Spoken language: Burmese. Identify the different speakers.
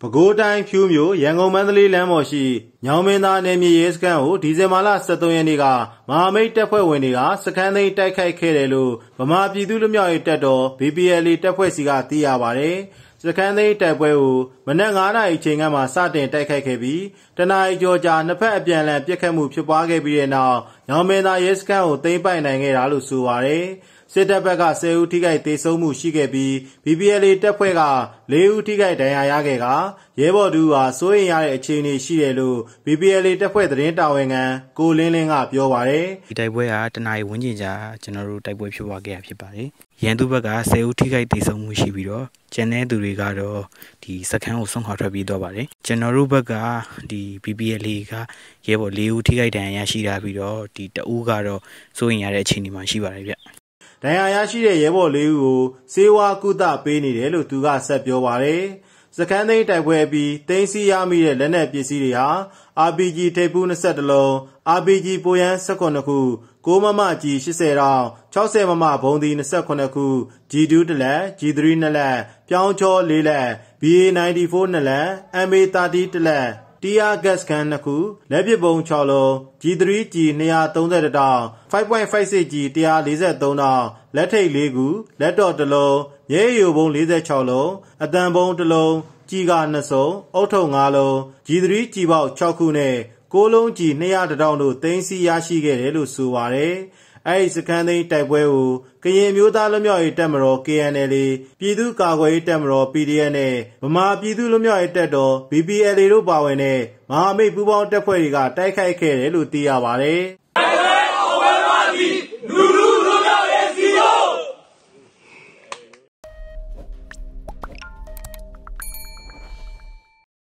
Speaker 1: ပဲခူးတိုင်းဖြူးမြို့ရန်ကုန်မန္တလေးလမ်းပေါ်ရှိညောင်မင်းသားနယ်မြေရဲစခန်းကိုဒီဇင်ဘာလ23ရက်နေ့ကမဟာမိတ်တပ်ဖွဲ့ဝင်တွေကစခန်းသိမ်းတိုက်ခိုက်ခဲ့တယ်လို့ဗမာပြည်သူ့လူမျိုးရေးတပ်တော် BPLA တပ်ဖွဲ့စီကသိရပါဗျ။စခန်းသိမ်းတိုက်ပွဲကိုမနက်9:00နာရီချိန်ကမှစတင်တိုက်ခိုက်ခဲ့ပြီးတနအီကျော်ကြာနှစ်ဖက်အပြန်အလှန်ပစ်ခတ်မှုဖြစ်ပွားခဲ့ပြီးတဲ့နောက်ညောင်မင်းသားရဲစခန်းကိုသိမ်းပိုက်နိုင်ခဲ့တာလို့ဆိုပါရယ်။ စစ်တပ်ဘက်က10ဦးထိခိုက်ဒေဆုံးမှုရှိခဲ့ပြီး BPLA တပ်ဖွဲ့က4ဦးထိခိုက်ဒဏ်ရာရခဲ့ကရဲဘော်တူဟာစိုးရင်ရတဲ့အခြေအနေရှိတယ်လို့ BPLA တပ်ဖွဲ့သတင်းတာဝန်ခံကိုလင်းလင်းကပြောပါတယ်
Speaker 2: ဒီတိုက်ပွဲကတနအီဝန်းကျင်ကြာကျွန်တော်တို့တိုက်ပွဲဖြစ်ပွားခဲ့တာဖြစ်ပါတယ်ရန်သူဘက်က10ဦးထိခိုက်ဒေဆုံးမှုရှိပြီးတော့ကျန်တဲ့သူတွေကတော့ဒီစခန်းကိုဆုံးခွာထွက်ပြေးသွားပါတယ်ကျွန်တော်တို့ဘက်ကဒီ BPLA ကရဲဘော်၄ဦးထိခိုက်ဒဏ်ရာရရှိတာပြီးတော့ဒီတအူးကတော့စိုးရင်ရတဲ့အခြေအနေမှာရှိပါတယ်ဗျ
Speaker 1: ဒဏ်ရာရရှိတဲ့ရဲဘော်လေးဦးကိုစေဝါကုသပေးနေတယ်လို့သူကဆက်ပြောပါတယ်။စကန်းသိန်းတိုက်ပွဲပြီးတင်းစီရမိတဲ့လက်နက်ပစ္စည်းတွေဟာ RPG ထိပ်ဖူး22လုံး RPG ပိုရန်18ခု6မမကြီး80တောင်60မမဘုံဒီ28ခု G2 တလက် G3 နှစ်လက်ပြောင်းချော၄လက် BA94 နှစ်လက် MA30 တလက် တီယာဂက်စကန်2ခုလက်ပစ်ပုံ6လုံး G3G 230တောင် 5.56G 143တောင်လက်ထိတ်4ခုလက်တော့1လုံးရဲရီယိုဘုံ46လုံးအတန်ဘုံ1လုံးကြီးက2စုံအုတ်ထုံ5လုံး G3G ပေါက်6ခုနဲ့6လုံးကြီး200တောင်တို့တင်စီရရှိခဲ့တယ်လို့ဆိုပါတယ် အဲ့ဒီစခန်းသိမ်းတိုက်ပွဲကိုကရင်မျိုးသားလွတ်မြောက်ရေးတပ်မတော် KNL ပြည်သူ့ကာကွယ်ရေးတပ်မတော် PDF နဲ့ဗမာပြည်သူ့လွတ်မြောက်ရေးတပ်တော် BPLA တို့ပါဝင်တဲ့မဟာမိတ်ပူးပေါင်းတပ်ဖွဲ့တွေကတိုက်ခိုက်ခဲ့တယ်လို့သိရပါတယ်။